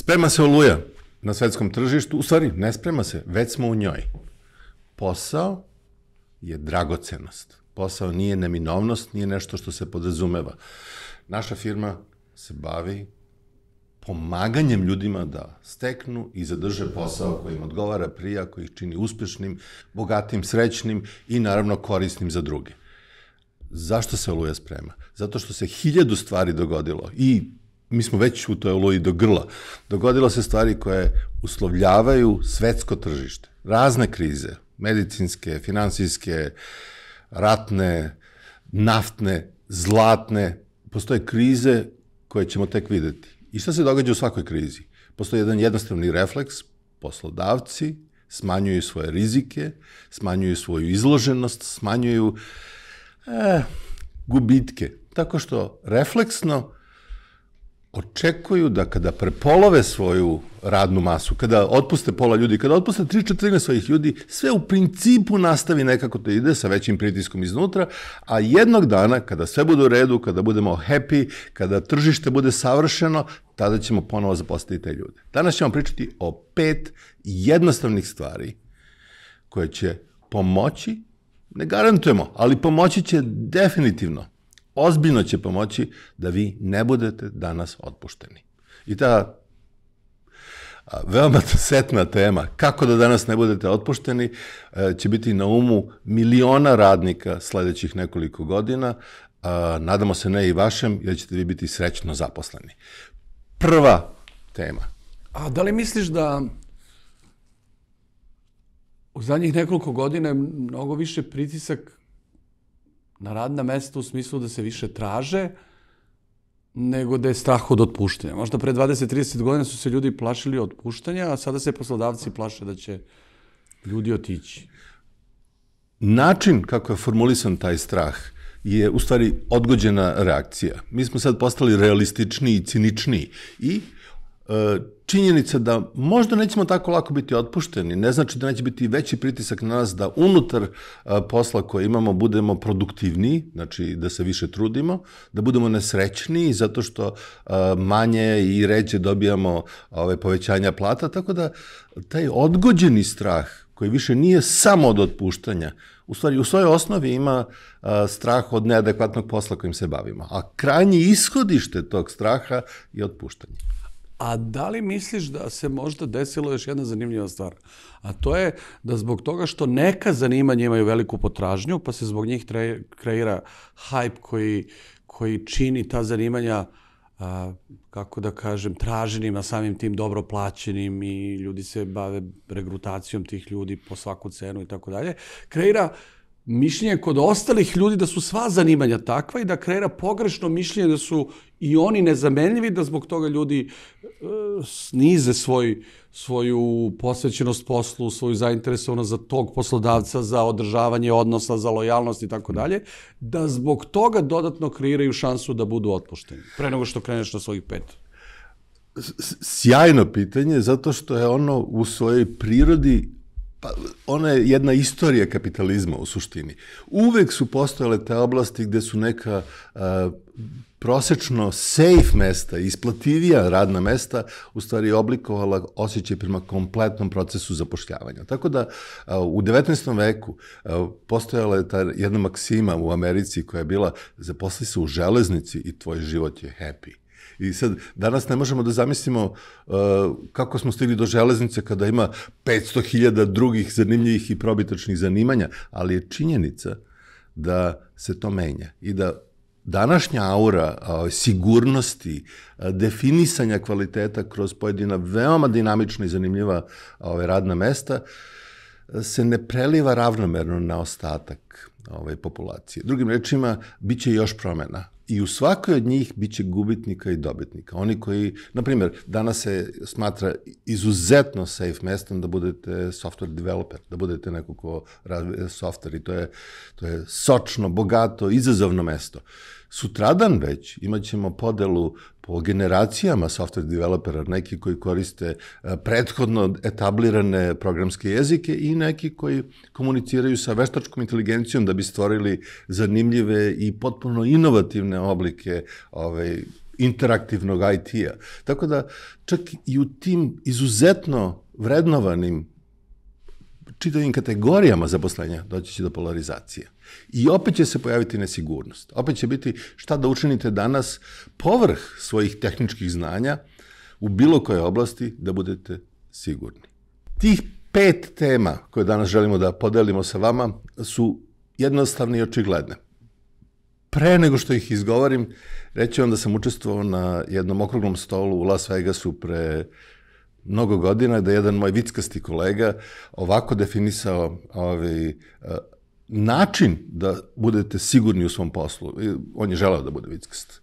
Sprema se oluja na svetskom tržištu, u stvari ne sprema se, već smo u njoj. Posao je dragocenost. Posao nije neminovnost, nije nešto što se podrazumeva. Naša firma se bavi pomaganjem ljudima da steknu i zadrže posao koji im odgovara prija, koji ih čini uspešnim, bogatim, srećnim i naravno korisnim za druge. Zašto se oluja sprema? Zato što se hiljadu stvari dogodilo i mi smo već u toj oluji do grla. Dogodilo se stvari koje uslovljavaju svetsko tržište. Razne krize, medicinske, finansijske, ratne, naftne, zlatne, postoje krize koje ćemo tek videti. I šta se događa u svakoj krizi? Postoji jedan jednostavni refleks, poslodavci smanjuju svoje rizike, smanjuju svoju izloženost, smanjuju e, gubitke, tako što refleksno očekuju da kada prepolove svoju radnu masu, kada otpuste pola ljudi, kada otpuste 3 4 svojih ljudi, sve u principu nastavi nekako da ide sa većim pritiskom iznutra, a jednog dana, kada sve bude u redu, kada budemo happy, kada tržište bude savršeno, tada ćemo ponovo zaposliti te ljude. Danas ćemo pričati o pet jednostavnih stvari koje će pomoći, ne garantujemo, ali pomoći će definitivno ozbiljno će pomoći da vi ne budete danas otpušteni. I ta veoma setna tema, kako da danas ne budete otpušteni, e, će biti na umu miliona radnika sledećih nekoliko godina, nadamo se ne i vašem, jer ćete vi biti srećno zaposleni. Prva tema. A da li misliš da u zadnjih nekoliko godina je mnogo više pritisak na radna mesta u smislu da se više traže, nego da je strah od otpuštanja. Možda pre 20-30 godina su se ljudi plašili od otpuštanja, a sada se poslodavci plaše da će ljudi otići. Način kako je formulisan taj strah je u stvari odgođena reakcija. Mi smo sad postali realističniji i ciničniji i činjenica da možda nećemo tako lako biti otpušteni, ne znači da neće biti veći pritisak na nas da unutar posla koje imamo budemo produktivniji, znači da se više trudimo, da budemo nesrećniji zato što manje i ređe dobijamo ove povećanja plata, tako da taj odgođeni strah koji više nije samo od otpuštanja, u stvari u svojoj osnovi ima a, strah od neadekvatnog posla kojim se bavimo. A krajnje ishodište tog straha je otpuštanje. A da li misliš da se možda desilo još jedna zanimljiva stvar? A to je da zbog toga što neka zanimanja imaju veliku potražnju, pa se zbog njih kreira hype koji, koji čini ta zanimanja a, kako da kažem, traženim, a samim tim dobro plaćenim i ljudi se bave regrutacijom tih ljudi po svaku cenu i tako dalje, kreira mišljenje kod ostalih ljudi da su sva zanimanja takva i da kreira pogrešno mišljenje da su i oni nezamenljivi, da zbog toga ljudi e, snize svoj, svoju posvećenost poslu, svoju zainteresovanost za tog poslodavca, za održavanje odnosa, za lojalnost i tako dalje, da zbog toga dodatno kreiraju šansu da budu otpušteni, pre nego što kreneš na svojih pet. Sjajno pitanje, zato što je ono u svojoj prirodi Pa, ona je jedna istorija kapitalizma u suštini. Uvek su postojale te oblasti gde su neka a, prosečno safe mesta, isplativija radna mesta, u stvari oblikovala osjećaj prema kompletnom procesu zapošljavanja. Tako da u 19. veku postojala je ta jedna maksima u Americi koja je bila zaposli se u železnici i tvoj život je happy. I sad, danas ne možemo da zamislimo uh, kako smo stigli do železnice kada ima 500.000 drugih zanimljivih i probitačnih zanimanja, ali je činjenica da se to menja i da današnja aura uh, sigurnosti, uh, definisanja kvaliteta kroz pojedina veoma dinamična i zanimljiva ove, radna mesta se ne preliva ravnomerno na ostatak ove populacije. Drugim rečima, bit će još promena i u svakoj od njih biće gubitnika i dobitnika. Oni koji, na primjer, danas se smatra izuzetno safe mestom da budete software developer, da budete neko ko razvije software i to je, to je sočno, bogato, izazovno mesto. Sutradan već imat ćemo podelu po generacijama software developera, neki koji koriste e, prethodno etablirane programske jezike i neki koji komuniciraju sa veštačkom inteligencijom da bi stvorili zanimljive i potpuno inovativne oblike ovaj, interaktivnog IT-a. Tako da čak i u tim izuzetno vrednovanim čitavim kategorijama zaposlenja doći će do polarizacije. I opet će se pojaviti nesigurnost. Opet će biti šta da učinite danas povrh svojih tehničkih znanja u bilo kojoj oblasti da budete sigurni. Tih pet tema koje danas želimo da podelimo sa vama su jednostavne i očigledne. Pre nego što ih izgovorim, reći vam da sam učestvovao na jednom okruglom stolu u Las Vegasu pre mnogo godina, da je jedan moj vickasti kolega ovako definisao ovaj, način da budete sigurni u svom poslu. On je želeo da bude vickast.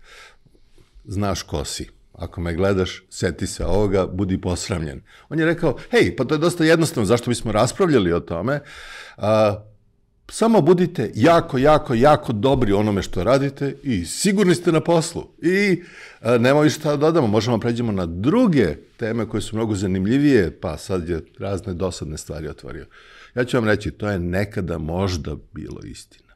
Znaš ko si. Ako me gledaš, seti se ovoga, budi posramljen. On je rekao, hej, pa to je dosta jednostavno, zašto bismo raspravljali o tome? A, samo budite jako, jako, jako dobri onome što radite i sigurni ste na poslu. I a, nema više šta da dodamo, možemo da pređemo na druge teme koje su mnogo zanimljivije, pa sad je razne dosadne stvari otvorio. Ja ću vam reći, to je nekada možda bilo istina.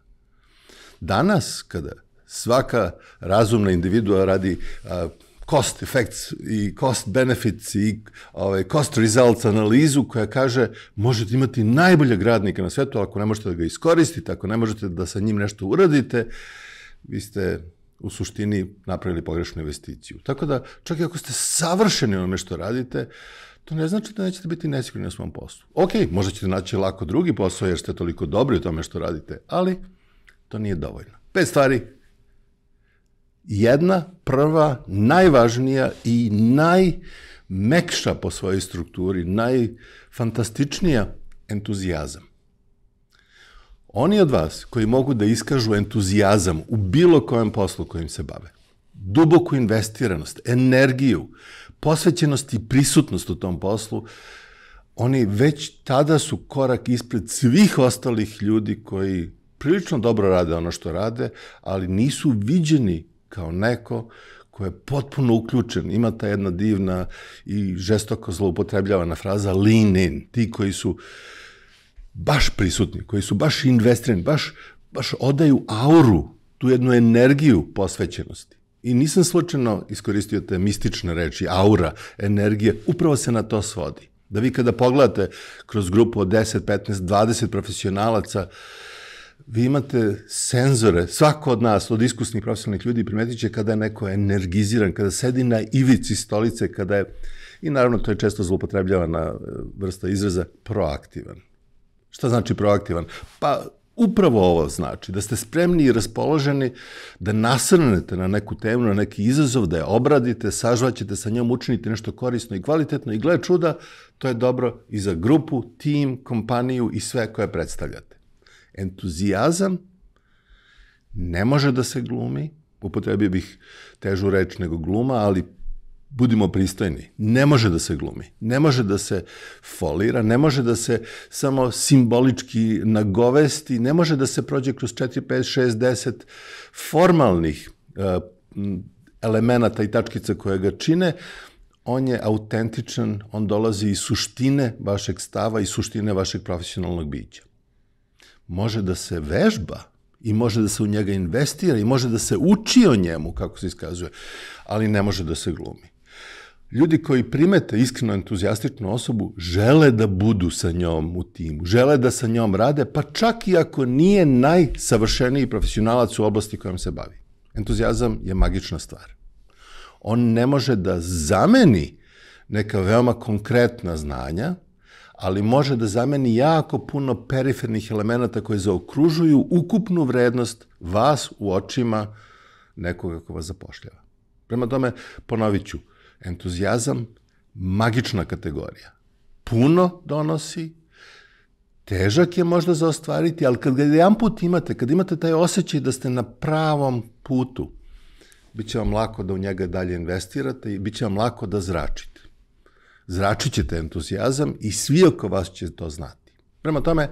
Danas, kada svaka razumna individua radi a, cost effects i cost benefits i ovaj, cost results analizu koja kaže možete imati najboljeg radnika na svetu, ako ne možete da ga iskoristite, ako ne možete da sa njim nešto uradite, vi ste u suštini napravili pogrešnu investiciju. Tako da, čak i ako ste savršeni onome što radite, to ne znači da nećete biti nesigurni na svom poslu. Ok, možda ćete naći lako drugi posao jer ste toliko dobri u tome što radite, ali to nije dovoljno. Pet stvari jedna, prva, najvažnija i najmekša po svojoj strukturi, najfantastičnija, entuzijazam. Oni od vas koji mogu da iskažu entuzijazam u bilo kojem poslu kojim se bave, duboku investiranost, energiju, posvećenost i prisutnost u tom poslu, oni već tada su korak ispred svih ostalih ljudi koji prilično dobro rade ono što rade, ali nisu viđeni kao neko ko je potpuno uključen. Ima ta jedna divna i žestoko zloupotrebljavana fraza lean in. Ti koji su baš prisutni, koji su baš investirani, baš, baš odaju auru, tu jednu energiju posvećenosti. I nisam slučajno iskoristio te mistične reči, aura, energija, upravo se na to svodi. Da vi kada pogledate kroz grupu od 10, 15, 20 profesionalaca, vi imate senzore, svako od nas, od iskusnih profesionalnih ljudi, primetit će kada je neko energiziran, kada sedi na ivici stolice, kada je, i naravno to je često zlopotrebljavana e, vrsta izraza, proaktivan. Šta znači proaktivan? Pa upravo ovo znači, da ste spremni i raspoloženi da nasrnete na neku temu, na neki izazov, da je obradite, sažvaćete sa njom, učinite nešto korisno i kvalitetno. I gled čuda, to je dobro i za grupu, tim, kompaniju i sve koje predstavljate. Entuzijazam ne može da se glumi, upotrebio bih težu reč nego gluma, ali budimo pristojni, ne može da se glumi, ne može da se folira, ne može da se samo simbolički nagovesti, ne može da se prođe kroz 4, 5, 6, 10 formalnih uh, elemenata i tačkica koje ga čine, on je autentičan, on dolazi iz suštine vašeg stava i suštine vašeg profesionalnog bića. Može da se vežba i može da se u njega investira i može da se uči o njemu, kako se iskazuje, ali ne može da se glumi. Ljudi koji primete iskreno entuzijastičnu osobu žele da budu sa njom u timu, žele da sa njom rade, pa čak i ako nije najsavršeniji profesionalac u oblasti kojom se bavi. Entuzijazam je magična stvar. On ne može da zameni neka veoma konkretna znanja, ali može da zameni jako puno perifernih elemenata koji zaokružuju ukupnu vrednost vas u očima nekoga ko vas zapošljava. Prema tome, ponovit ću, entuzijazam, magična kategorija. Puno donosi, težak je možda za ostvariti, ali kad ga jedan put imate, kad imate taj osjećaj da ste na pravom putu, bit će vam lako da u njega dalje investirate i bit će vam lako da zračite zračit ćete entuzijazam i svi oko vas će to znati. Prema tome,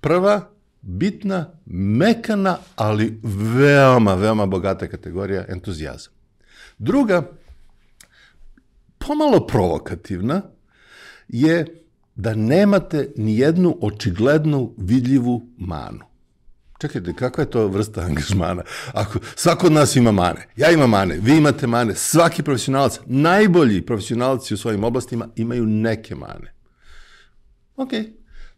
prva, bitna, mekana, ali veoma, veoma bogata kategorija entuzijazam. Druga, pomalo provokativna, je da nemate ni jednu očiglednu vidljivu manu. Čekajte, kakva je to vrsta angažmana? Ako, svako od nas ima mane. Ja imam mane, vi imate mane. Svaki profesionalac, najbolji profesionalci u svojim oblastima imaju neke mane. Ok,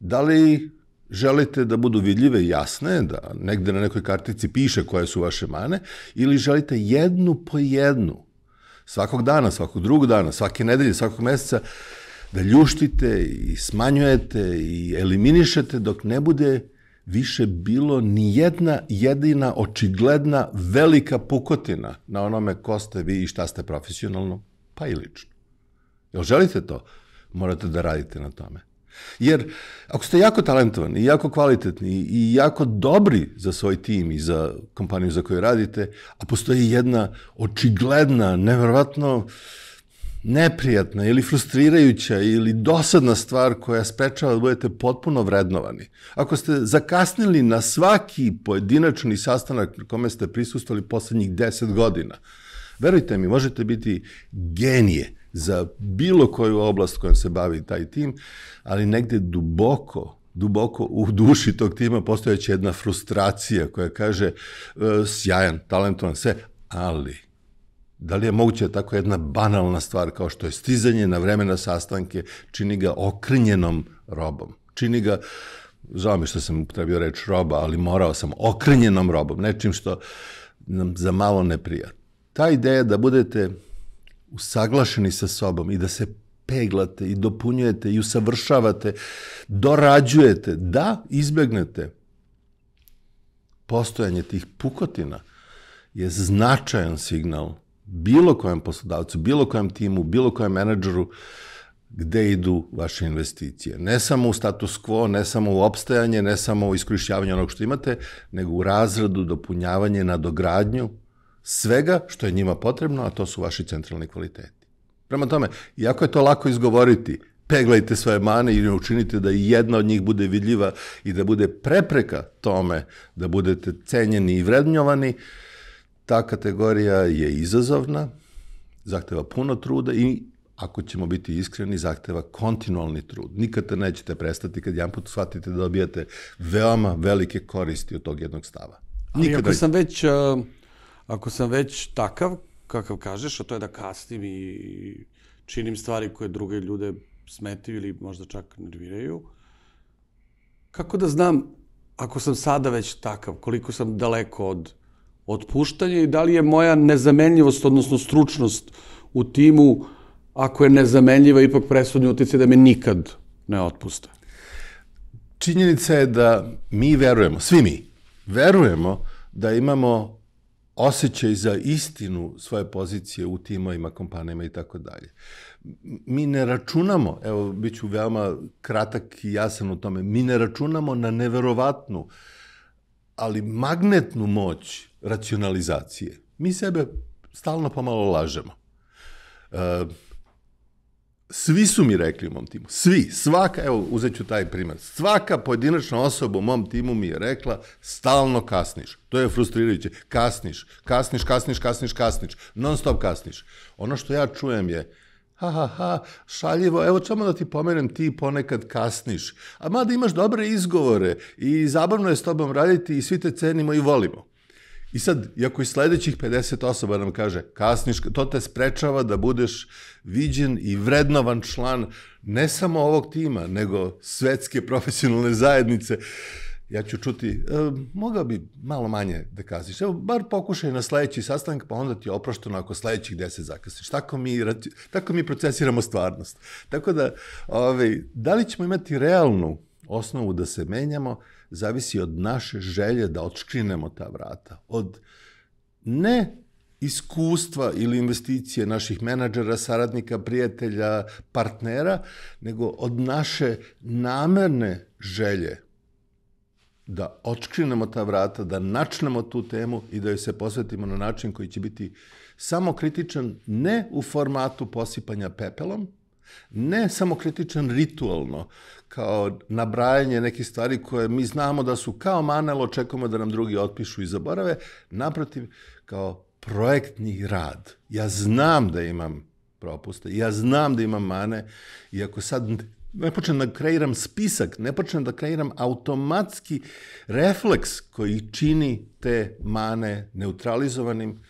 da li želite da budu vidljive i jasne, da negde na nekoj kartici piše koje su vaše mane, ili želite jednu po jednu, svakog dana, svakog drugog dana, svake nedelje, svakog meseca, da ljuštite i smanjujete i eliminišete dok ne bude više bilo ni jedna jedina očigledna velika pukotina na onome ko ste vi i šta ste profesionalno, pa i lično. Jel želite to? Morate da radite na tome. Jer ako ste jako talentovani i jako kvalitetni i jako dobri za svoj tim i za kompaniju za koju radite, a postoji jedna očigledna, neverovatno neprijatna ili frustrirajuća ili dosadna stvar koja sprečava da budete potpuno vrednovani. Ako ste zakasnili na svaki pojedinačni sastanak na kome ste prisustali poslednjih deset godina, verujte mi, možete biti genije za bilo koju oblast kojom se bavi taj tim, ali negde duboko, duboko u duši tog tima postojeća jedna frustracija koja kaže e, sjajan, talentovan, sve, ali da li je moguće da tako jedna banalna stvar kao što je stizanje na vreme na sastanke čini ga okrnjenom robom, čini ga žao mi što sam upotrebio reč roba, ali morao sam okrnjenom robom, nečim što nam za malo ne prija. Ta ideja da budete usaglašeni sa sobom i da se peglate i dopunjujete i usavršavate, dorađujete, da izbegnete postojanje tih pukotina je značajan signal bilo kojem poslodavcu, bilo kojem timu, bilo kojem menadžeru gde idu vaše investicije. Ne samo u status quo, ne samo u opstajanje, ne samo u iskorišćavanje onog što imate, nego u razradu, dopunjavanje, nadogradnju svega što je njima potrebno, a to su vaši centralni kvaliteti. Prema tome, iako je to lako izgovoriti, peglajte svoje mane i učinite da jedna od njih bude vidljiva i da bude prepreka tome da budete cenjeni i vrednjovani, ta kategorija je izazovna, zahteva puno truda i ako ćemo biti iskreni, zahteva kontinualni trud. Nikada nećete prestati kad jedan put shvatite da dobijate veoma velike koristi od tog jednog stava. Nikada... Ali ako sam već, uh, ako sam već takav, kakav kažeš, a to je da kasnim i činim stvari koje druge ljude smetaju ili možda čak nerviraju, kako da znam, ako sam sada već takav, koliko sam daleko od otpuštanja i da li je moja nezamenljivost, odnosno stručnost u timu, ako je nezamenljiva, ipak presudni utjecaj da me nikad ne otpuste? Činjenica je da mi verujemo, svi mi, verujemo da imamo osjećaj za istinu svoje pozicije u timovima, kompanijama i tako dalje. Mi ne računamo, evo, bit ću veoma kratak i jasan u tome, mi ne računamo na neverovatnu, ali magnetnu moć racionalizacije. Mi sebe stalno pomalo lažemo. Uh, svi su mi rekli u mom timu, svi, svaka, evo uzet ću taj primjer, svaka pojedinačna osoba u mom timu mi je rekla stalno kasniš. To je frustrirajuće. Kasniš, kasniš, kasniš, kasniš, kasniš, non stop kasniš. Ono što ja čujem je, ha, ha, ha, šaljivo, evo samo da ti pomenem, ti ponekad kasniš. A mada imaš dobre izgovore i zabavno je s tobom raditi i svi te cenimo i volimo. I sad, iako i sledećih 50 osoba nam kaže kasniš, to te sprečava da budeš viđen i vrednovan član ne samo ovog tima, nego svetske profesionalne zajednice, ja ću čuti, e, mogao bi malo manje da kaziš. Evo, bar pokušaj na sledeći sastanak, pa onda ti je oprošteno ako sledećih deset zakasniš. Tako mi, tako mi procesiramo stvarnost. Tako da, ovaj, da li ćemo imati realnu osnovu da se menjamo, zavisi od naše želje da odškrinemo ta vrata. Od ne iskustva ili investicije naših menadžera, saradnika, prijatelja, partnera, nego od naše namerne želje da očkrinemo ta vrata, da načnemo tu temu i da joj se posvetimo na način koji će biti samo kritičan, ne u formatu posipanja pepelom, ne samo kritičan ritualno, kao nabrajanje nekih stvari koje mi znamo da su kao manelo, očekujemo da nam drugi otpišu i zaborave, naprotiv, kao projektni rad. Ja znam da imam propuste, ja znam da imam mane i ako sad ne počnem da kreiram spisak, ne počnem da kreiram automatski refleks koji čini te mane neutralizovanim,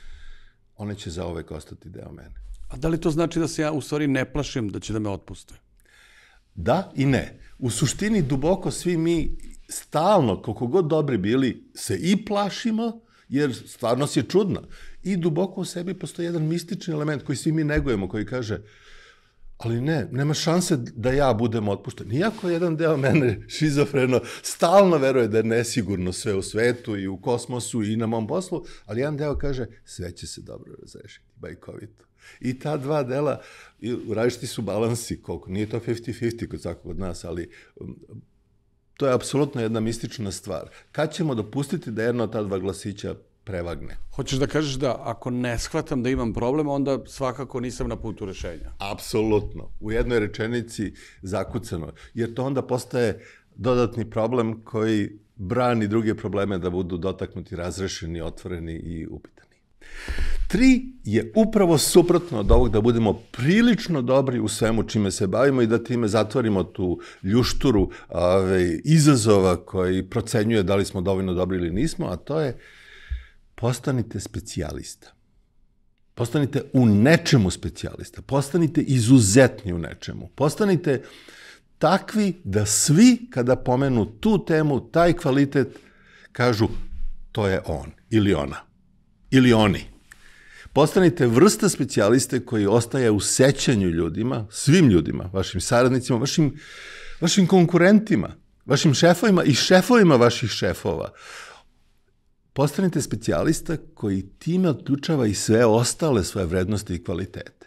one će zaovek ostati deo mene. A da li to znači da se ja u stvari ne plašim da će da me otpuste? Da i ne. U suštini duboko svi mi stalno, koliko god dobri bili, se i plašimo, jer stvarnost je čudna. I duboko u sebi postoji jedan mistični element koji svi mi negujemo, koji kaže ali ne, nema šanse da ja budem otpušten. Iako jedan deo mene šizofreno stalno veruje da je nesigurno sve u svetu i u kosmosu i na mom poslu, ali jedan deo kaže sve će se dobro razrešiti, bajkovito. I ta dva dela, različiti su balansi, koliko, nije to 50-50 kod svakog od nas, ali um, to je apsolutno jedna mistična stvar. Kad ćemo dopustiti da jedno od ta dva glasića prevagne? Hoćeš da kažeš da ako ne shvatam da imam problem, onda svakako nisam na putu rešenja? Apsolutno. U jednoj rečenici zakucano. Jer to onda postaje dodatni problem koji brani druge probleme da budu dotaknuti, razrešeni, otvoreni i upitani. Tri je upravo suprotno od ovog da budemo prilično dobri u svemu čime se bavimo i da time zatvorimo tu ljušturu ove, izazova koji procenjuje da li smo dovoljno dobri ili nismo, a to je postanite specijalista. Postanite u nečemu specijalista. Postanite izuzetni u nečemu. Postanite takvi da svi kada pomenu tu temu, taj kvalitet, kažu to je on ili ona ili oni. Postanite vrsta specijaliste koji ostaje u sećanju ljudima, svim ljudima, vašim saradnicima, vašim, vašim konkurentima, vašim šefovima i šefovima vaših šefova. Postanite specijalista koji time otključava i sve ostale svoje vrednosti i kvalitete.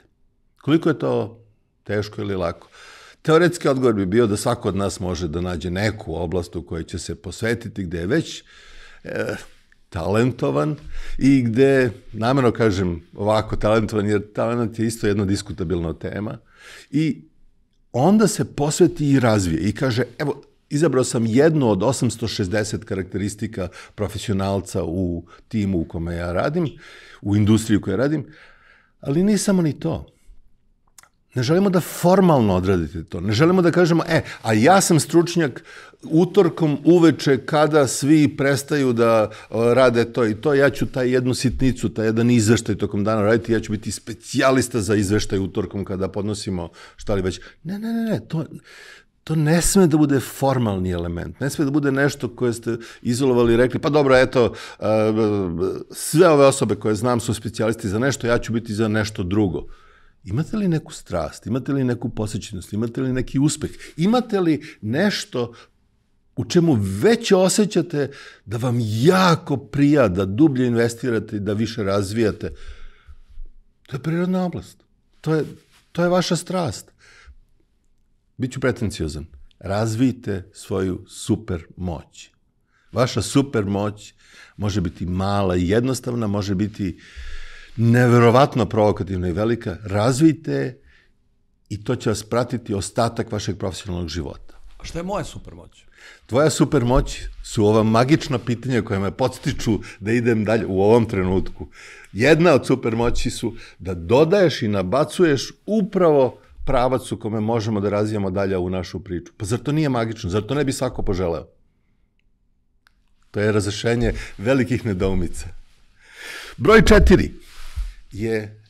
Koliko je to teško ili lako? Teoretski odgovor bi bio da svako od nas može da nađe neku oblast u kojoj će se posvetiti, gde je već e, talentovan i gde, namjerno kažem ovako talentovan, jer talent je isto jedna diskutabilna tema, i onda se posveti i razvije i kaže, evo, izabrao sam jednu od 860 karakteristika profesionalca u timu u kome ja radim, u industriji u kojoj radim, ali nije samo ni to. Ne želimo da formalno odradite to. Ne želimo da kažemo, e, a ja sam stručnjak utorkom uveče kada svi prestaju da rade to i to, ja ću taj jednu sitnicu, taj jedan izveštaj tokom dana raditi, ja ću biti specijalista za izveštaj utorkom kada podnosimo šta li već. Ne, ne, ne, ne, to, to ne sme da bude formalni element, ne sme da bude nešto koje ste izolovali i rekli, pa dobro, eto, sve ove osobe koje znam su specijalisti za nešto, ja ću biti za nešto drugo. Imate li neku strast, imate li neku posjećenost, imate li neki uspeh, imate li nešto u čemu već osjećate da vam jako prija da dublje investirate i da više razvijate. To je prirodna oblast. To je, to je vaša strast. Biću pretenciozan. Razvijte svoju super moć. Vaša super moć može biti mala i jednostavna, može biti neverovatno provokativna i velika. Razvijte i to će vas pratiti ostatak vašeg profesionalnog života. A šta je moja supermoć? Tvoja supermoć su ova magična pitanja koja me podstiču da idem dalje u ovom trenutku. Jedna od supermoći su da dodaješ i nabacuješ upravo pravac u kome možemo da razvijamo dalje u našu priču. Pa zar to nije magično? Zar to ne bi svako poželeo? To je razrešenje velikih nedoumica. Broj četiri je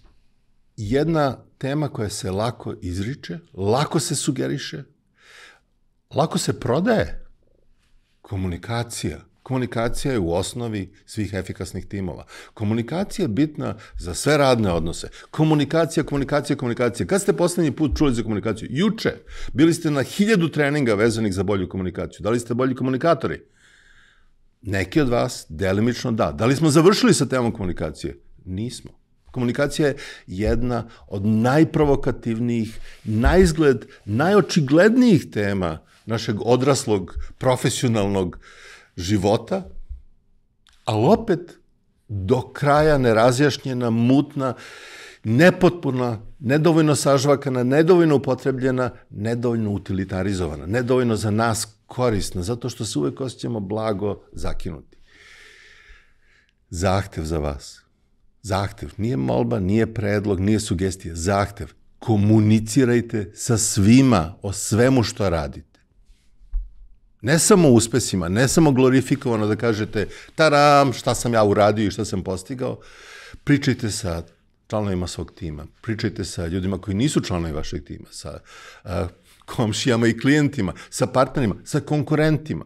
jedna tema koja se lako izriče, lako se sugeriše, lako se prodaje. Komunikacija. Komunikacija je u osnovi svih efikasnih timova. Komunikacija je bitna za sve radne odnose. Komunikacija, komunikacija, komunikacija. Kad ste poslednji put čuli za komunikaciju? Juče. Bili ste na hiljadu treninga vezanih za bolju komunikaciju. Da li ste bolji komunikatori? Neki od vas, delimično da. Da li smo završili sa temom komunikacije? Nismo. Komunikacija je jedna od najprovokativnijih, najizgled, najočiglednijih tema našeg odraslog, profesionalnog života, ali opet do kraja nerazjašnjena, mutna, nepotpuna, nedovoljno sažvakana, nedovoljno upotrebljena, nedovoljno utilitarizovana, nedovoljno za nas korisna, zato što se uvek osjećamo blago zakinuti. Zahtev za vas. Zahtev. Nije molba, nije predlog, nije sugestija. Zahtev. komunicirajte sa svima o svemu što radite. Ne samo uspesima, ne samo glorifikovano da kažete taram, šta sam ja uradio i šta sam postigao. Pričajte sa članovima svog tima, pričajte sa ljudima koji nisu članovi vašeg tima, sa komšijama i klijentima, sa partnerima, sa konkurentima.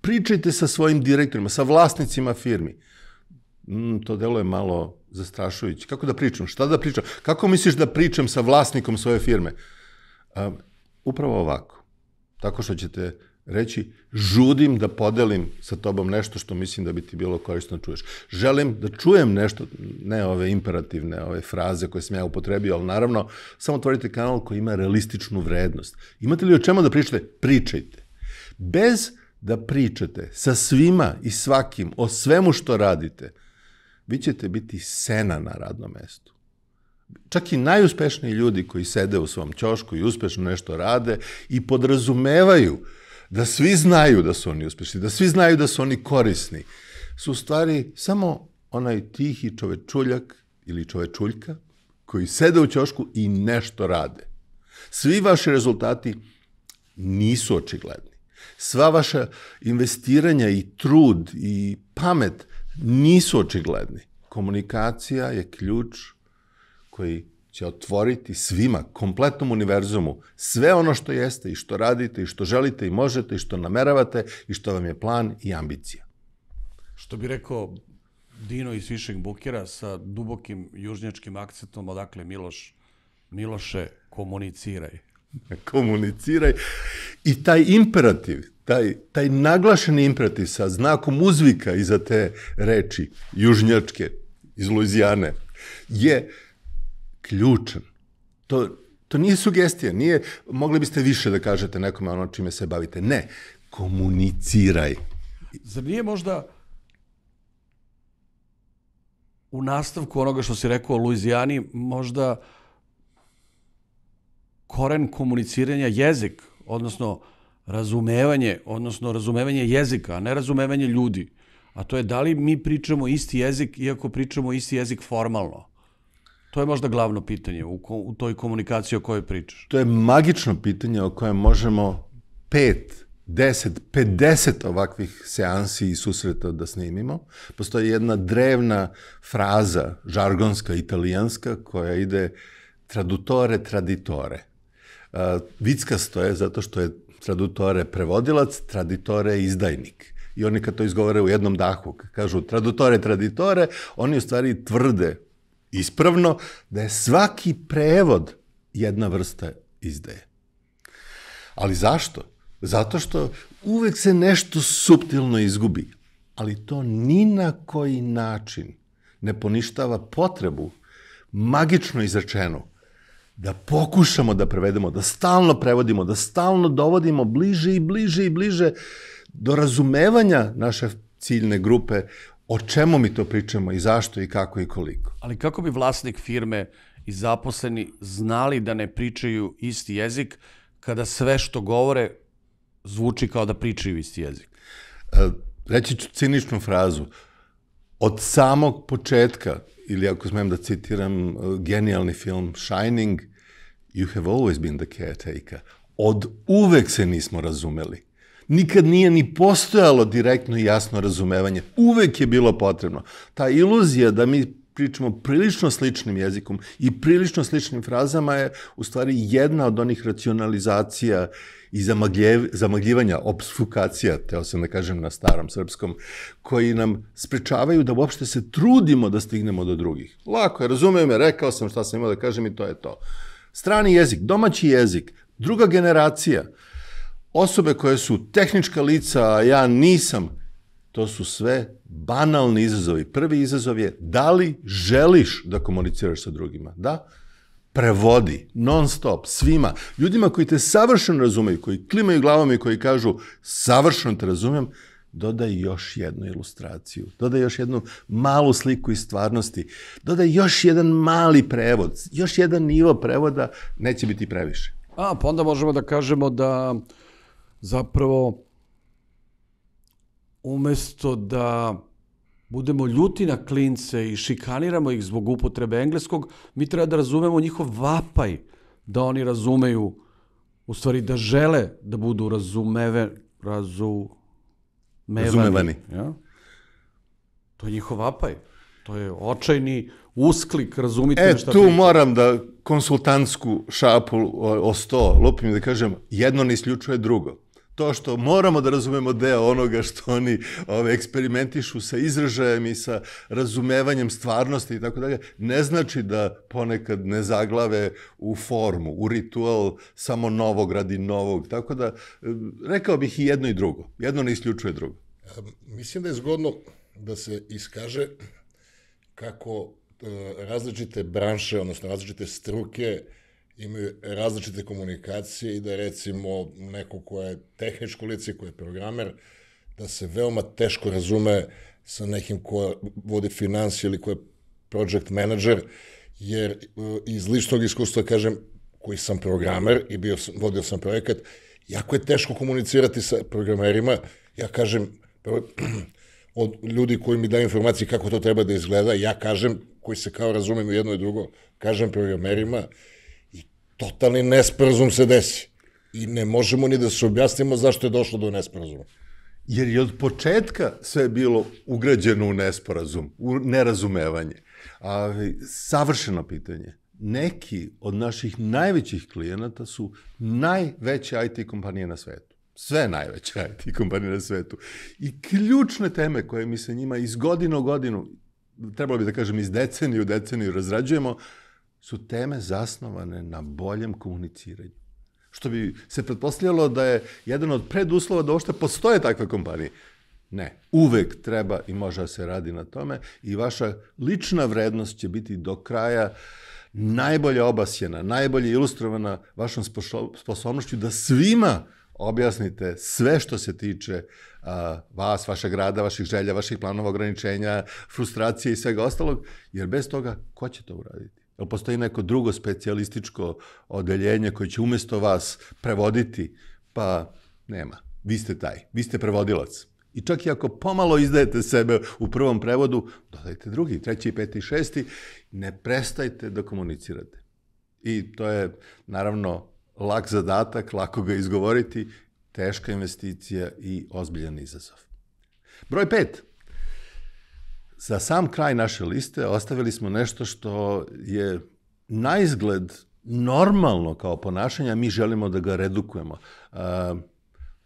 Pričajte sa svojim direktorima, sa vlasnicima firmi. Mm, to deluje malo zastrašujuće. Kako da pričam? Šta da pričam? Kako misliš da pričam sa vlasnikom svoje firme? Uh, upravo ovako. Tako što ćete reći, žudim da podelim sa tobom nešto što mislim da bi ti bilo korisno da čuješ. Želim da čujem nešto, ne ove imperativne ove fraze koje sam ja upotrebio, ali naravno, samo otvorite kanal koji ima realističnu vrednost. Imate li o čemu da pričate? Pričajte. Bez da pričate sa svima i svakim o svemu što radite, vi ćete biti sena na radnom mestu. Čak i najuspešniji ljudi koji sede u svom ćošku i uspešno nešto rade i podrazumevaju da svi znaju da su oni uspešni, da svi znaju da su oni korisni, su u stvari samo onaj tihi čovečuljak ili čovečuljka koji sede u ćošku i nešto rade. Svi vaši rezultati nisu očigledni. Sva vaša investiranja i trud i pamet nisu očigledni. Komunikacija je ključ koji će otvoriti svima, kompletnom univerzumu, sve ono što jeste i što radite i što želite i možete i što nameravate i što vam je plan i ambicija. Što bi rekao Dino iz Višeg Bukera sa dubokim južnjačkim akcentom, odakle Miloš, Miloše, komuniciraj. komuniciraj. I taj imperativ, taj, taj naglašeni imperativ sa znakom uzvika iza te reči južnjačke iz Luizijane je ključan. To, to nije sugestija, nije, mogli biste više da kažete nekome ono čime se bavite. Ne, komuniciraj. Zar nije možda u nastavku onoga što si rekao o Luizijani, možda koren komuniciranja jezik, odnosno razumevanje, odnosno razumevanje jezika, a ne razumevanje ljudi. A to je da li mi pričamo isti jezik, iako pričamo isti jezik formalno. To je možda glavno pitanje u, u toj komunikaciji o kojoj pričaš. To je magično pitanje o kojem možemo pet, 10, 50 ovakvih seansi i susreta da snimimo. Postoji jedna drevna fraza, žargonska, italijanska, koja ide tradutore, traditore. Uh, vickasto je zato što je tradutore prevodilac, traditore izdajnik. I oni kad to izgovore u jednom dahu, kažu tradutore, traditore, oni u stvari tvrde ispravno da je svaki prevod jedna vrsta izdaje. Ali zašto? Zato što uvek se nešto suptilno izgubi, ali to ni na koji način ne poništava potrebu, magično izrečenu, da pokušamo da prevedemo, da stalno prevodimo, da stalno dovodimo bliže i bliže i bliže do razumevanja naše ciljne grupe o čemu mi to pričamo i zašto i kako i koliko. Ali kako bi vlasnik firme i zaposleni znali da ne pričaju isti jezik kada sve što govore zvuči kao da pričaju isti jezik? E, reći ću ciničnu frazu. Od samog početka, ili ako smem da citiram e, genijalni film Shining, you have always been the caretaker. Od uvek se nismo razumeli nikad nije ni postojalo direktno i jasno razumevanje. Uvek je bilo potrebno. Ta iluzija da mi pričamo prilično sličnim jezikom i prilično sličnim frazama je u stvari jedna od onih racionalizacija i zamagljev, zamagljivanja, obsfukacija, teo sam da kažem na starom srpskom, koji nam sprečavaju da uopšte se trudimo da stignemo do drugih. Lako je, razumijem je, rekao sam šta sam imao da kažem i to je to. Strani jezik, domaći jezik, druga generacija, osobe koje su tehnička lica, a ja nisam, to su sve banalni izazovi. Prvi izazov je da li želiš da komuniciraš sa drugima? Da? Prevodi, non stop, svima, ljudima koji te savršeno razumeju, koji klimaju glavom i koji kažu savršeno te razumem, dodaj još jednu ilustraciju, dodaj još jednu malu sliku iz stvarnosti, dodaj još jedan mali prevod, još jedan nivo prevoda, neće biti previše. A, pa onda možemo da kažemo da zapravo umesto da budemo ljuti na klince i šikaniramo ih zbog upotrebe engleskog, mi treba da razumemo njihov vapaj da oni razumeju, u stvari da žele da budu razumeve, razumevani. Razumevani. Ja? To je njihov vapaj. To je očajni usklik, razumite E, šta tu pričam. moram da konsultantsku šapu o, o sto lupim da kažem, jedno ne isključuje drugo. To što moramo da razumemo deo onoga što oni ove, eksperimentišu sa izražajem i sa razumevanjem stvarnosti i tako dalje, ne znači da ponekad ne zaglave u formu, u ritual samo novog radi novog. Tako da, e, rekao bih i jedno i drugo. Jedno ne isključuje drugo. Mislim da je zgodno da se iskaže kako e, različite branše, odnosno različite struke imaju različite komunikacije i da recimo neko ko je tehničko lice, ko je programer, da se veoma teško razume sa nekim ko vodi financije ili ko je project manager, jer e, iz ličnog iskustva kažem, koji sam programer i bio sam, vodio sam projekat, jako je teško komunicirati sa programerima. Ja kažem, od ljudi koji mi daju informacije kako to treba da izgleda, ja kažem, koji se kao razumem jedno i drugo, kažem programerima totalni nesporazum se desi. I ne možemo ni da se objasnimo zašto je došlo do nesporazuma. Jer je od početka sve bilo ugrađeno u nesporazum, u nerazumevanje. A, savršeno pitanje. Neki od naših najvećih klijenata su najveće IT kompanije na svetu. Sve najveće IT kompanije na svetu. I ključne teme koje mi se njima iz godine u godinu, trebalo bi da kažem iz deceniju u deceniju razrađujemo, su teme zasnovane na boljem komuniciranju što bi se pretpostavljalo da je jedan od preduslova da uopšte postoje takve kompanije. Ne, uvek treba i može da se radi na tome i vaša lična vrednost će biti do kraja najbolje obasjena, najbolje ilustrovana vašom sposobnošću da svima objasnite sve što se tiče a, vas, vašeg rada, vaših želja, vaših planova, ograničenja, frustracije i svega ostalog, jer bez toga ko će to uraditi? Jel postoji neko drugo specijalističko odeljenje koje će umesto vas prevoditi? Pa nema. Vi ste taj. Vi ste prevodilac. I čak i ako pomalo izdajete sebe u prvom prevodu, dodajte drugi, treći, peti, šesti, ne prestajte da komunicirate. I to je, naravno, lak zadatak, lako ga izgovoriti, teška investicija i ozbiljan izazov. Broj pet. Za sam kraj naše liste ostavili smo nešto što je na izgled normalno kao ponašanje, mi želimo da ga redukujemo. Uh,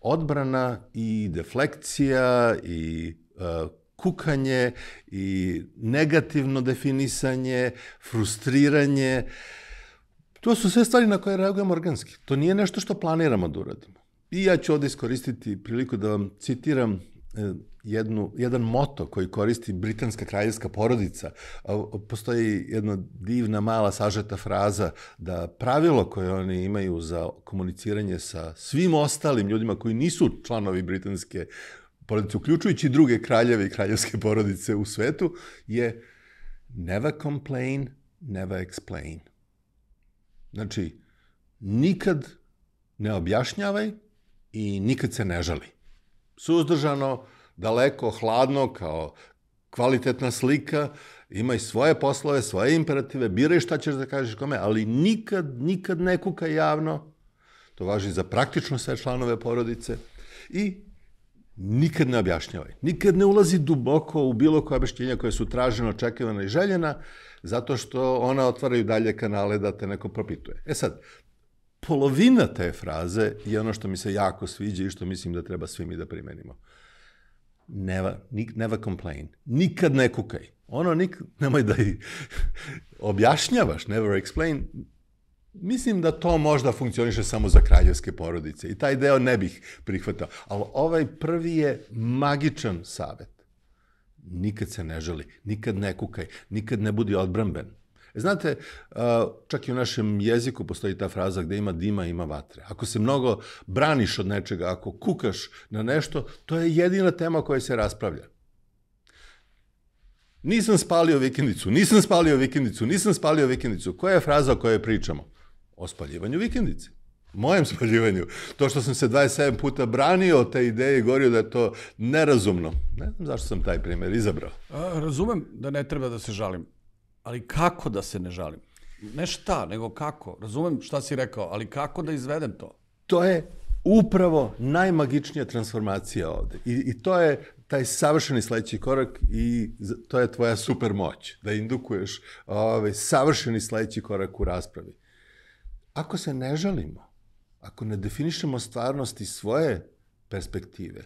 odbrana i deflekcija i uh, kukanje i negativno definisanje, frustriranje. To su sve stvari na koje reagujemo organski. To nije nešto što planiramo da uradimo. I ja ću ovde iskoristiti priliku da vam citiram e, jednu, jedan moto koji koristi britanska kraljevska porodica. Postoji jedna divna mala sažeta fraza da pravilo koje oni imaju za komuniciranje sa svim ostalim ljudima koji nisu članovi britanske porodice, uključujući druge kraljeve i kraljevske porodice u svetu, je never complain, never explain. Znači, nikad ne objašnjavaj i nikad se ne žali. Suzdržano, daleko, hladno, kao kvalitetna slika, imaj svoje poslove, svoje imperative, biraj šta ćeš da kažeš kome, ali nikad, nikad ne kuka javno, to važi za praktično sve članove porodice, i nikad ne objašnjavaj. Nikad ne ulazi duboko u bilo koje objašnjenja koje su tražena, očekivana i željena, zato što ona otvaraju dalje kanale da te neko propituje. E sad, polovina te fraze je ono što mi se jako sviđa i što mislim da treba svi mi da primenimo. Never, never complain. Nikad ne kukaj. Ono, nik, nemoj da i objašnjavaš, never explain, Mislim da to možda funkcioniše samo za kraljevske porodice i taj deo ne bih prihvatao. Ali ovaj prvi je magičan savet. Nikad se ne žali, nikad ne kukaj, nikad ne budi odbramben. E, znate, čak i u našem jeziku postoji ta fraza gde ima dima, ima vatre. Ako se mnogo braniš od nečega, ako kukaš na nešto, to je jedina tema koja se raspravlja. Nisam spalio vikendicu, nisam spalio vikendicu, nisam spalio vikendicu. Koja je fraza o kojoj pričamo? O spaljivanju vikendice. Mojem spaljivanju. To što sam se 27 puta branio te ideje i govorio da je to nerazumno. Ne znam zašto sam taj primjer izabrao. A, razumem da ne treba da se žalim, ali kako da se ne žalim? Ne šta, nego kako. Razumem šta si rekao, ali kako da izvedem to? To je upravo najmagičnija transformacija ovde. I, I to je taj savršeni sledeći korak i to je tvoja super moć, da indukuješ ovaj, savršeni sledeći korak u raspravi. Ako se ne žalimo, ako ne definišemo stvarnost iz svoje perspektive,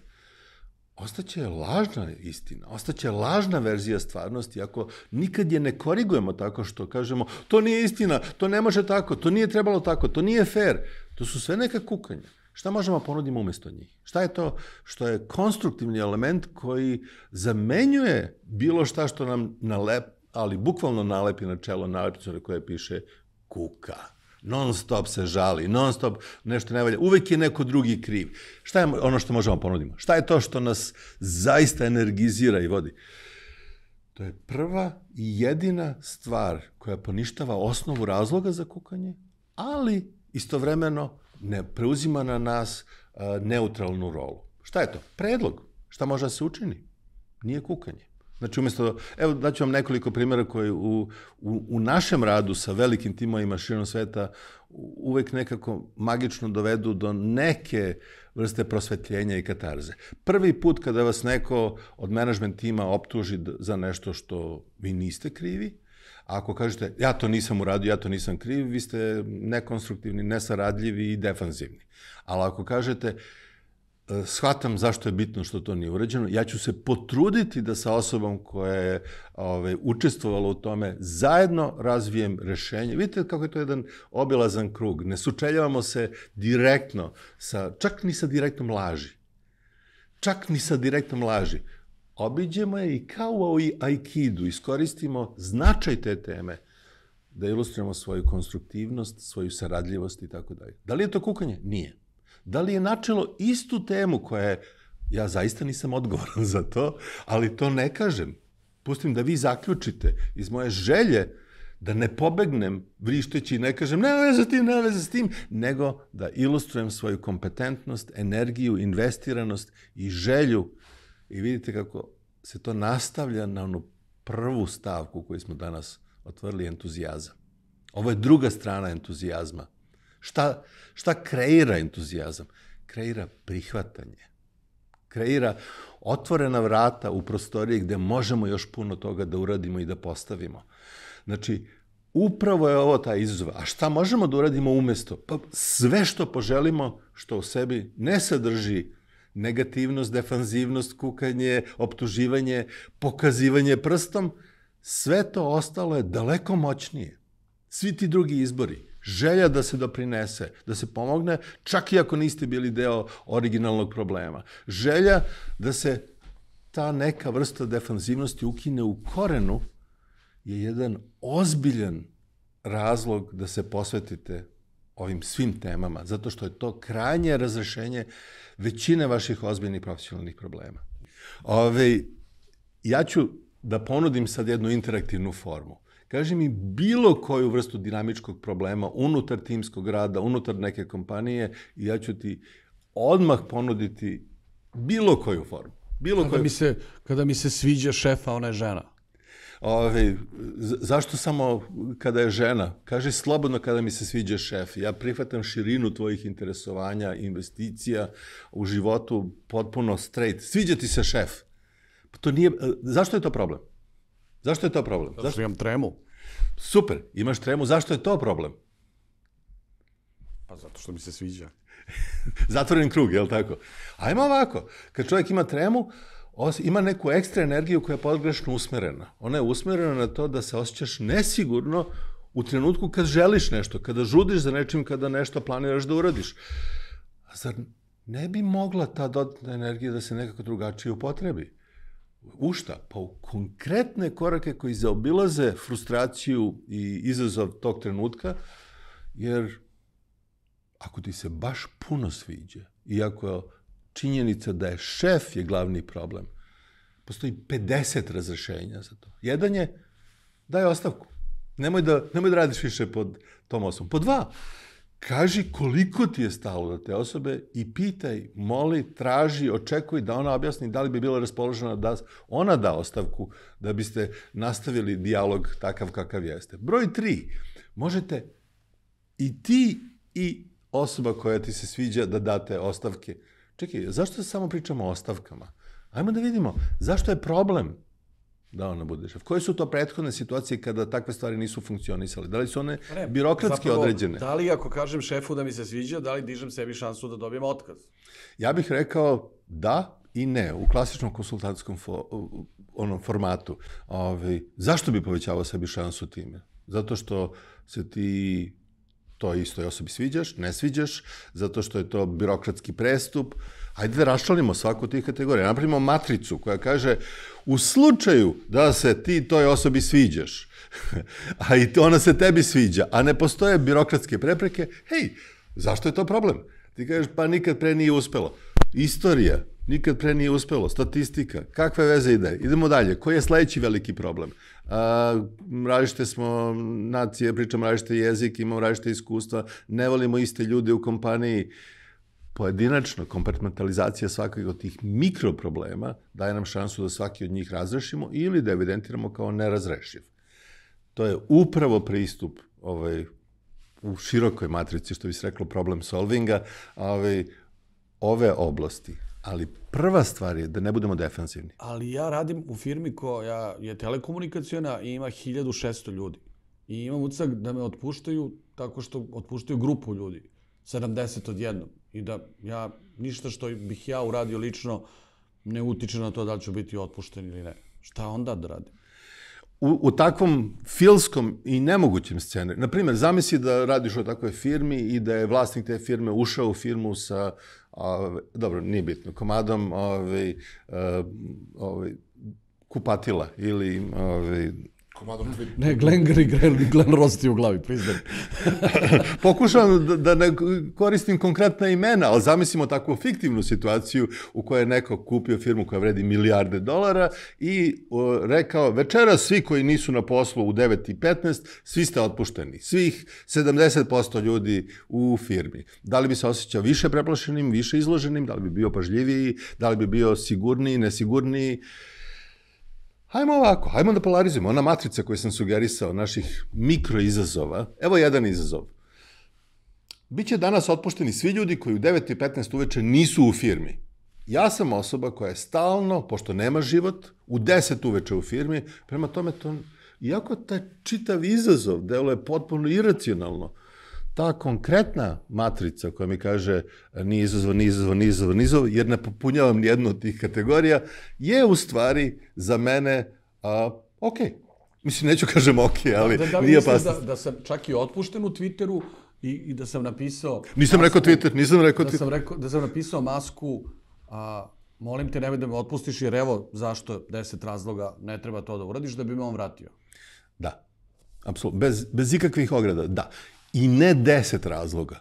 ostaće lažna istina, ostaće lažna verzija stvarnosti ako nikad je ne korigujemo tako što kažemo to nije istina, to ne može tako, to nije trebalo tako, to nije fair. To su sve neka kukanja. Šta možemo da ponuditi umesto njih? Šta je to što je konstruktivni element koji zamenjuje bilo šta što nam nalep, ali bukvalno nalepi na čelo nalepnicu na koje piše kuka non stop se žali, non stop nešto ne valja, uvek je neko drugi kriv. Šta je ono što možemo da ponuditi? Šta je to što nas zaista energizira i vodi? To je prva i jedina stvar koja poništava osnovu razloga za kukanje, ali istovremeno ne preuzima na nas neutralnu rolu. Šta je to? Predlog. Šta može da se učini? Nije kukanje. Znači, umjesto, evo, daću vam nekoliko primjera koji u, u, u našem radu sa velikim timovima širom sveta uvek nekako magično dovedu do neke vrste prosvetljenja i katarze. Prvi put kada vas neko od menadžment tima optuži za nešto što vi niste krivi, ako kažete ja to nisam uradio, ja to nisam kriv, vi ste nekonstruktivni, nesaradljivi i defanzivni. Ali ako kažete shvatam zašto je bitno što to nije urađeno. Ja ću se potruditi da sa osobom koja je ove, ovaj, učestvovala u tome zajedno razvijem rešenje. Vidite kako je to jedan obilazan krug. Ne sučeljavamo se direktno, sa, čak ni sa direktnom laži. Čak ni sa direktnom laži. Obiđemo je i kao u aikidu, iskoristimo značaj te teme da ilustrujemo svoju konstruktivnost, svoju saradljivost i tako dalje. Da li je to kukanje? Nije. Da li je načelo istu temu koja je, ja zaista nisam odgovoran za to, ali to ne kažem. Pustim da vi zaključite iz moje želje da ne pobegnem vrišteći i ne kažem ne veze s tim, ne veze s tim, nego da ilustrujem svoju kompetentnost, energiju, investiranost i želju. I vidite kako se to nastavlja na onu prvu stavku koju smo danas otvorili, entuzijazam. Ovo je druga strana entuzijazma. Šta, šta kreira entuzijazam? Kreira prihvatanje. Kreira otvorena vrata u prostoriji gde možemo još puno toga da uradimo i da postavimo. Znači, upravo je ovo taj izazov. A šta možemo da uradimo umesto? Pa sve što poželimo, što u sebi ne sadrži negativnost, defanzivnost, kukanje, optuživanje, pokazivanje prstom, sve to ostalo je daleko moćnije. Svi ti drugi izbori želja da se doprinese, da se pomogne, čak i ako niste bili deo originalnog problema. Želja da se ta neka vrsta defanzivnosti ukine u korenu je jedan ozbiljan razlog da se posvetite ovim svim temama, zato što je to krajnje razrešenje većine vaših ozbiljnih profesionalnih problema. Ove, ja ću da ponudim sad jednu interaktivnu formu. Kaži mi bilo koju vrstu dinamičkog problema unutar timskog rada, unutar neke kompanije i ja ću ti odmah ponuditi bilo koju formu. Bilo kada, koju... mi se, kada mi se sviđa šefa, ona je žena. Ove, zašto samo kada je žena? Kaži slobodno kada mi se sviđa šef. Ja prihvatam širinu tvojih interesovanja, investicija u životu potpuno straight. Sviđa ti se šef. Pa to nije, zašto je to problem? Zašto je to problem? Zato što imam tremu. Super, imaš tremu, zašto je to problem? Pa zato što mi se sviđa. Zatvoren krug, je li tako? Ajmo ovako, kad čovjek ima tremu, ima neku ekstra energiju koja je pogrešno usmerena. Ona je usmerena na to da se osjećaš nesigurno u trenutku kad želiš nešto, kada žudiš za nečim, kada nešto planiraš da uradiš. A zar ne bi mogla ta dodatna energija da se nekako drugačije upotrebi? U šta? Pa u konkretne korake koji zaobilaze frustraciju i izazov tog trenutka, jer ako ti se baš puno sviđa, iako činjenica da je šef je glavni problem, postoji 50 razrešenja za to. Jedan je, daj ostavku. Nemoj da, nemoj da radiš više pod tom osobom. Po dva, kaži koliko ti je stalo do te osobe i pitaj, moli, traži, očekuj da ona objasni da li bi bila raspoložena da ona da ostavku da biste nastavili dijalog takav kakav jeste. Broj tri, možete i ti i osoba koja ti se sviđa da date ostavke. Čekaj, zašto samo pričamo o ostavkama? Ajmo da vidimo, zašto je problem da ona bude šef? Koje su to prethodne situacije kada takve stvari nisu funkcionisale? Da li su one ne, birokratski zapravo, određene? Da li ako kažem šefu da mi se sviđa, da li dižem sebi šansu da dobijem otkaz? Ja bih rekao da i ne, u klasičnom konsultantskom fo, onom formatu. Ove, ovaj, zašto bi povećavao sebi šansu time? Zato što se ti to istoj osobi sviđaš, ne sviđaš, zato što je to birokratski prestup. Hajde da raščalimo svaku od tih kategorija. Napravimo matricu koja kaže u slučaju da se ti toj osobi sviđaš, a i ona se tebi sviđa, a ne postoje birokratske prepreke, hej, zašto je to problem? Ti kažeš, pa nikad pre nije uspelo. Istorija, nikad pre nije uspelo. Statistika, kakve veze ide? Idemo dalje. Koji je sledeći veliki problem? A, različite smo nacije, pričamo različite jezik, imamo različite iskustva, ne volimo iste ljude u kompaniji. Pojedinačno, kompartmentalizacija svakog od tih mikroproblema daje nam šansu da svaki od njih razrešimo ili da evidentiramo kao nerazrešiv. To je upravo pristup ovaj, u širokoj matrici, što bi se reklo problem solvinga, ovaj, ove oblasti. Ali prva stvar je da ne budemo defensivni. Ali ja radim u firmi koja je telekomunikacijona i ima 1600 ljudi. I imam utisak da me otpuštaju tako što otpuštaju grupu ljudi. 70 od jednom. I da ja ništa što bih ja uradio lično ne utiče na to da li ću biti otpušten ili ne. Šta onda da radim? u, u takvom filskom i nemogućem scenariju. Naprimjer, zamisli da radiš u takvoj firmi i da je vlasnik te firme ušao u firmu sa, ove, dobro, nije bitno, komadom ove, ove, kupatila ili ove, komadom Ne, Glenn, Glenn, Glenn Rosti u glavi, priznam. Pokušavam da, da ne koristim konkretna imena, ali zamislimo takvu fiktivnu situaciju u kojoj je neko kupio firmu koja vredi milijarde dolara i o, rekao, večera svi koji nisu na poslu u 9.15, svi ste otpušteni. Svih 70% ljudi u firmi. Da li bi se osjećao više preplašenim, više izloženim, da li bi bio pažljiviji, da li bi bio sigurniji, nesigurniji, Hajmo ovako, hajmo da polarizujemo. Ona matrica koju sam sugerisao, naših mikroizazova, evo jedan izazov. Biće danas otpušteni svi ljudi koji u 9.15 uveče nisu u firmi. Ja sam osoba koja je stalno, pošto nema život, u 10 uveče u firmi, prema tome to, iako taj čitav izazov deluje potpuno iracionalno, ta konkretna matrica koja mi kaže ni izazov, ni izazov, ni izazov, ni izazov, jer ne popunjavam nijednu od tih kategorija, je u stvari za mene a, ok. Mislim, neću kažem ok, ali da, da, nije opasno. Da, da sam čak i otpušten u Twitteru i, i da sam napisao... Nisam masku, rekao Twitter, nisam rekao da Twitter. Sam rekao, da sam napisao masku, a, molim te nemoj da me otpustiš jer evo zašto deset razloga ne treba to da uradiš da bi me on vratio. Da, apsolutno, bez, bez ikakvih ograda, da i ne deset razloga.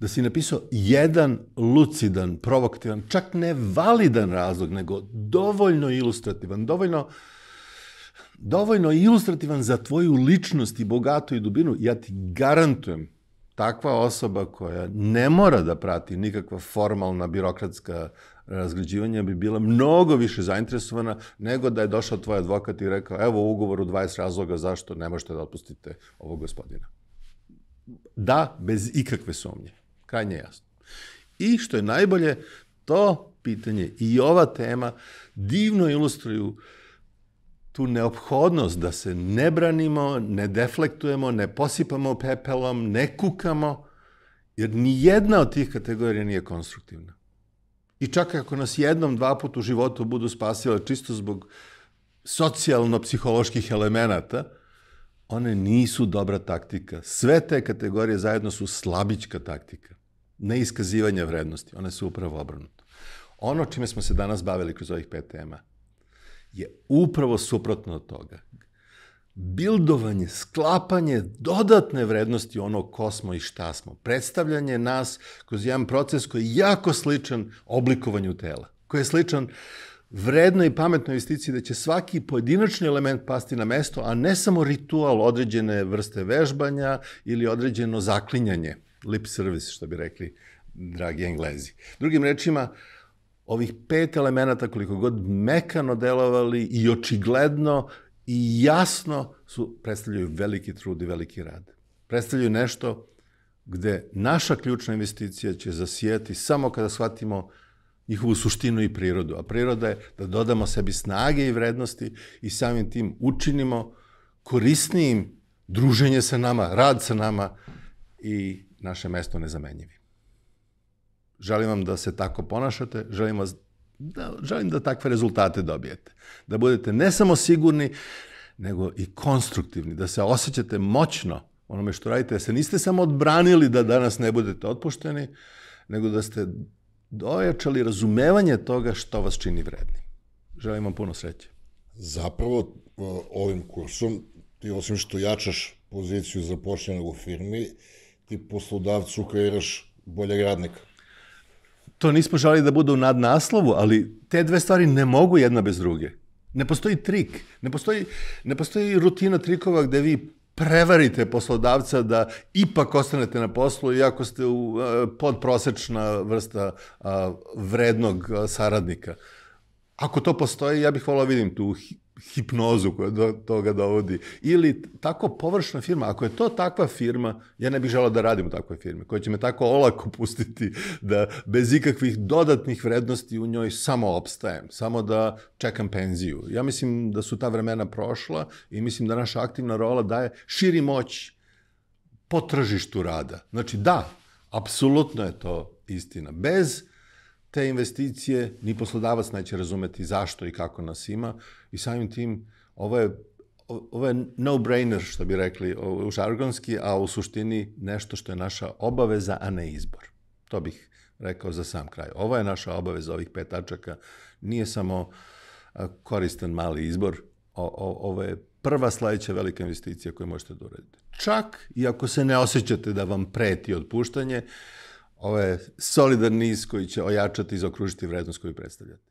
Da si napisao jedan lucidan, provokativan, čak ne validan razlog, nego dovoljno ilustrativan, dovoljno dovoljno ilustrativan za tvoju ličnost i bogatu i dubinu, ja ti garantujem, takva osoba koja ne mora da prati nikakva formalna birokratska razgrađivanja bi bila mnogo više zainteresovana nego da je došao tvoj advokat i rekao evo u ugovoru 20 razloga zašto ne možete da otpustite ovog gospodina. Da, bez ikakve sumnje. Krajnje jasno. I što je najbolje, to pitanje i ova tema divno ilustruju tu neophodnost da se ne branimo, ne deflektujemo, ne posipamo pepelom, ne kukamo, jer ni jedna od tih kategorija nije konstruktivna. I čak ako nas jednom, dva put u životu budu spasile čisto zbog socijalno-psiholoških elemenata, one nisu dobra taktika. Sve te kategorije zajedno su slabička taktika. Neiskazivanje vrednosti. One su upravo obrnuto. Ono čime smo se danas bavili kroz ovih pet tema je upravo suprotno od toga. Bildovanje, sklapanje dodatne vrednosti onog ko smo i šta smo. Predstavljanje nas kroz jedan proces koji je jako sličan oblikovanju tela. Koji je sličan vredno i pametno investiciji da će svaki pojedinačni element pasti na mesto, a ne samo ritual određene vrste vežbanja ili određeno zaklinjanje, lip service, što bi rekli dragi englezi. Drugim rečima, ovih pet elemenata, koliko god mekano delovali i očigledno i jasno su, predstavljaju veliki trud i veliki rad. Predstavljaju nešto gde naša ključna investicija će zasijeti samo kada shvatimo njihovu suštinu i prirodu. A priroda je da dodamo sebi snage i vrednosti i samim tim učinimo korisnijim druženje sa nama, rad sa nama i naše mesto nezamenjivi. Želim vam da se tako ponašate, želim vas da, želim da takve rezultate dobijete. Da budete ne samo sigurni, nego i konstruktivni, da se osjećate moćno onome što radite, da se niste samo odbranili da danas ne budete otpušteni, nego da ste dojačali razumevanje toga što vas čini vredni. Želim vam puno sreće. Zapravo, ovim kursom, ti osim što jačaš poziciju zapošljenog u firmi, ti poslodavcu kreiraš boljeg radnika. To nismo želi da bude u nadnaslovu, ali te dve stvari ne mogu jedna bez druge. Ne postoji trik, ne postoji, ne postoji rutina trikova gde vi prevarite poslodavca da ipak ostanete na poslu iako ste u, podprosečna vrsta a, vrednog saradnika. Ako to postoji, ja bih volao da vidim tu hipnozu koja do toga dovodi. Ili tako površna firma, ako je to takva firma, ja ne bih želao da radim u takvoj firmi, koja će me tako olako pustiti da bez ikakvih dodatnih vrednosti u njoj samo opstajem, samo da čekam penziju. Ja mislim da su ta vremena prošla i mislim da naša aktivna rola daje širi moć po tržištu rada. Znači da, apsolutno je to istina. Bez te investicije ni poslodavac neće razumeti zašto i kako nas ima i samim tim ovo je ovo je no-brainer, što bi rekli u žargonski, a u suštini nešto što je naša obaveza, a ne izbor. To bih rekao za sam kraj. Ovo je naša obaveza ovih pet tačaka. Nije samo koristan mali izbor, o, o, ovo je prva sledeća velika investicija koju možete da uradite. Čak i ako se ne osjećate da vam preti otpuštanje, ovo je solidan niz koji će ojačati i zaokružiti vrednost koju predstavljate.